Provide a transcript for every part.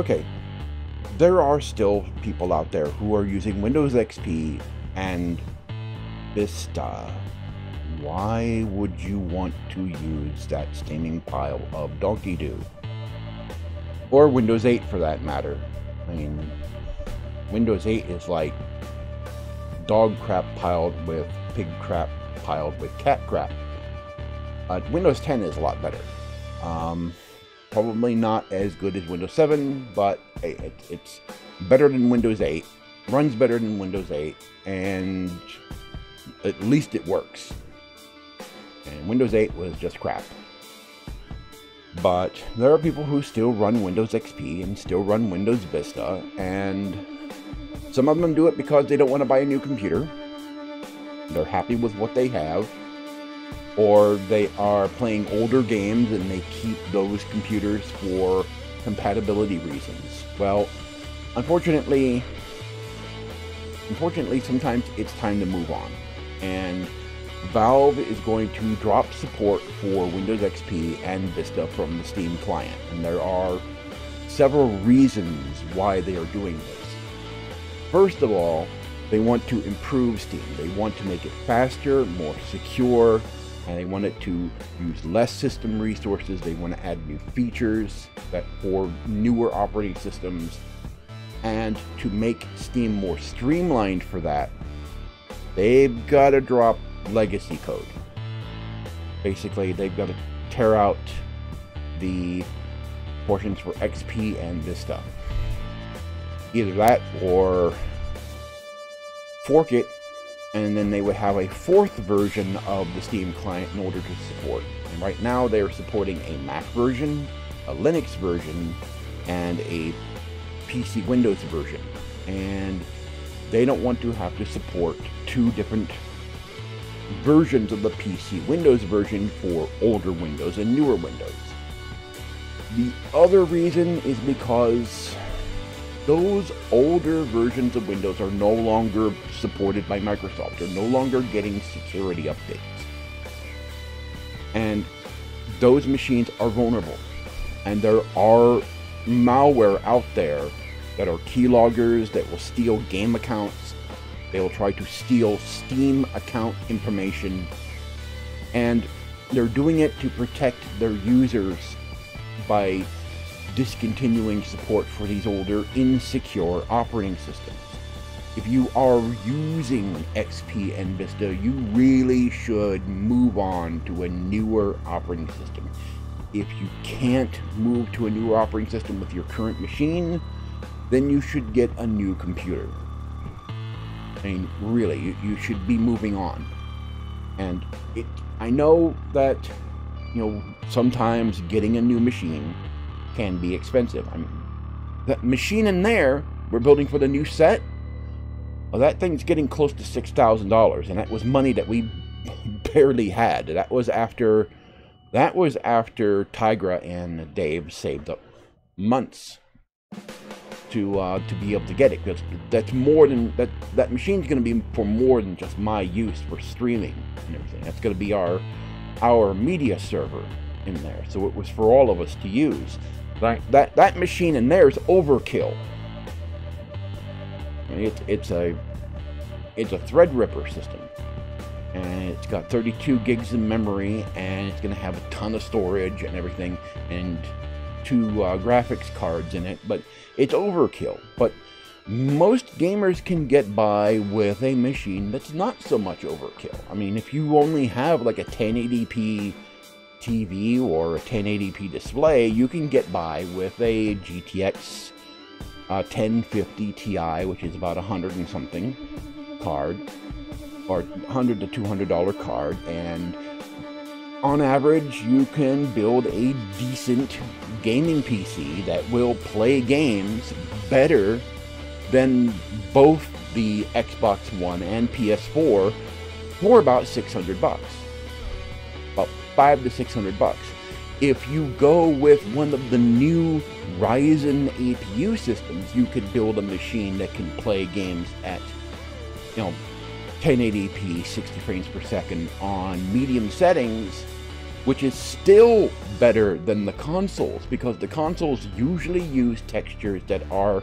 okay, there are still people out there who are using Windows XP and Vista. Why would you want to use that steaming pile of donkey do? Or Windows 8 for that matter. I mean, Windows 8 is like dog crap piled with pig crap piled with cat crap. Uh, Windows 10 is a lot better. Um, probably not as good as Windows 7, but it, it's better than Windows 8, runs better than Windows 8, and at least it works. And Windows 8 was just crap. But there are people who still run Windows XP and still run Windows Vista, and some of them do it because they don't want to buy a new computer. They're happy with what they have, or they are playing older games and they keep those computers for compatibility reasons. Well, unfortunately, unfortunately, sometimes it's time to move on. And Valve is going to drop support for Windows XP and Vista from the Steam client. And there are several reasons why they are doing this. First of all, they want to improve Steam. They want to make it faster, more secure, they want it to use less system resources. They want to add new features that for newer operating systems. And to make Steam more streamlined for that, they've got to drop legacy code. Basically, they've got to tear out the portions for XP and Vista. Either that or fork it, and then they would have a fourth version of the Steam client in order to support. And right now, they're supporting a Mac version, a Linux version, and a PC Windows version. And they don't want to have to support two different versions of the PC Windows version for older Windows and newer Windows. The other reason is because those older versions of Windows are no longer supported by Microsoft. They're no longer getting security updates. And those machines are vulnerable. And there are malware out there that are keyloggers that will steal game accounts. They will try to steal Steam account information. And they're doing it to protect their users by discontinuing support for these older, insecure operating systems. If you are using XP and Vista, you really should move on to a newer operating system. If you can't move to a newer operating system with your current machine, then you should get a new computer. I mean, really, you, you should be moving on. And it, I know that, you know, sometimes getting a new machine can be expensive. I mean, that machine in there we're building for the new set, well, that thing's getting close to $6,000, and that was money that we barely had. That was after, that was after Tigra and Dave saved up months to uh, to be able to get it because that's more than that that machine's going to be for more than just my use for streaming and everything that's going to be our our media server in there. So it was for all of us to use. That that, that machine in there is overkill. It's it's a it's a threadripper system. And it's got 32 gigs of memory and it's going to have a ton of storage and everything and two uh, graphics cards in it but it's overkill, but most gamers can get by with a machine that's not so much overkill. I mean, if you only have like a 1080p TV or a 1080p display, you can get by with a GTX uh, 1050 Ti, which is about a hundred and something card, or 100 to 200 dollar card, and on average, you can build a decent gaming PC that will play games better than both the Xbox One and PS4 for about 600 bucks. 5 to 600 bucks. If you go with one of the new Ryzen APU systems, you could build a machine that can play games at, you know, 1080p, 60 frames per second on medium settings which is still better than the consoles because the consoles usually use textures that are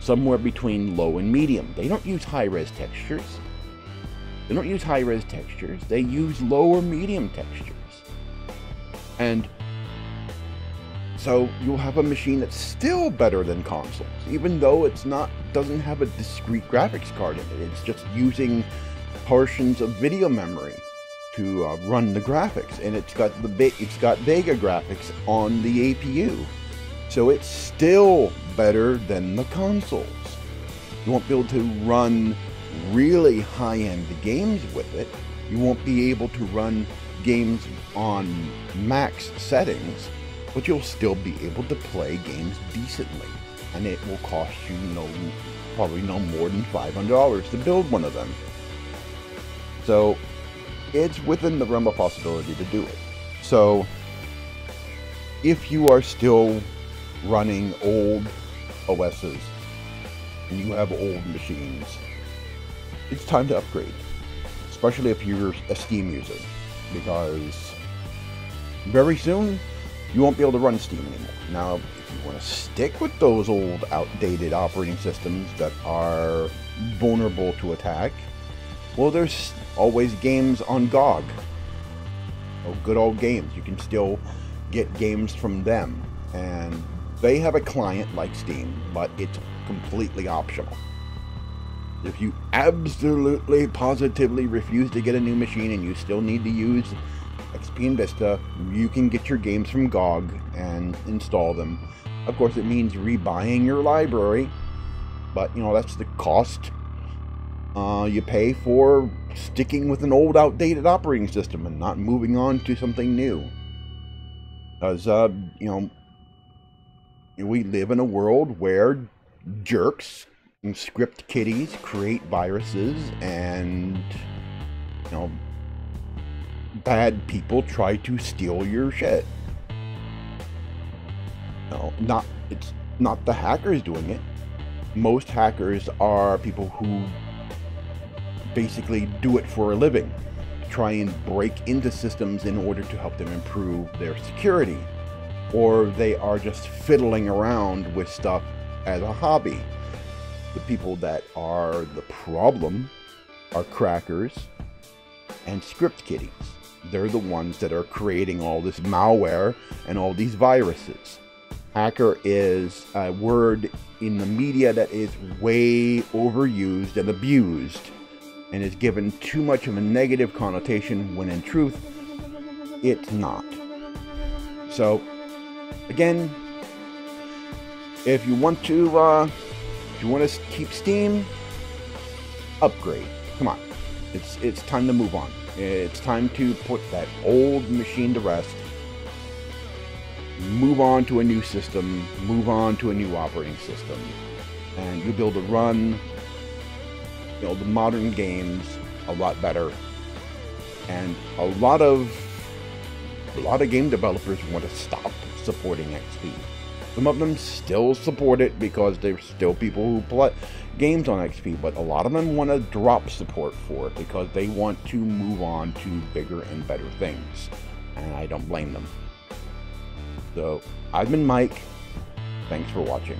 somewhere between low and medium. They don't use high res textures. They don't use high res textures, they use lower medium textures. And so you'll have a machine that's still better than consoles, even though it's not doesn't have a discrete graphics card in it. It's just using portions of video memory to uh, run the graphics, and it's got the it's got Vega graphics on the APU, so it's still better than the consoles. You won't be able to run really high-end games with it. You won't be able to run games on max settings, but you'll still be able to play games decently. And it will cost you no, probably no more than $500 to build one of them. So it's within the realm of possibility to do it. So if you are still running old OSs and you have old machines, it's time to upgrade, especially if you're a Steam user, because very soon you won't be able to run Steam anymore. Now, if you want to stick with those old, outdated operating systems that are vulnerable to attack, well, there's always games on GOG. Oh, good old games. You can still get games from them. And they have a client like Steam, but it's completely optional. If you absolutely, positively refuse to get a new machine and you still need to use XP and Vista, you can get your games from GOG and install them. Of course, it means rebuying your library, but you know, that's the cost uh, you pay for sticking with an old, outdated operating system and not moving on to something new. Because, uh, you know, we live in a world where jerks script kiddies create viruses and you know bad people try to steal your shit. No not it's not the hackers doing it. Most hackers are people who basically do it for a living try and break into systems in order to help them improve their security. Or they are just fiddling around with stuff as a hobby the people that are the problem are crackers and script kiddies. They're the ones that are creating all this malware and all these viruses. Hacker is a word in the media that is way overused and abused and is given too much of a negative connotation when in truth, it's not. So, again, if you want to uh, if you want to keep Steam, upgrade. Come on. It's it's time to move on. It's time to put that old machine to rest. Move on to a new system. Move on to a new operating system. And you'll be able to run you know the modern games a lot better. And a lot of a lot of game developers want to stop supporting XP. Some of them still support it because there's still people who play games on XP, but a lot of them want to drop support for it because they want to move on to bigger and better things. And I don't blame them. So, I've been Mike. Thanks for watching.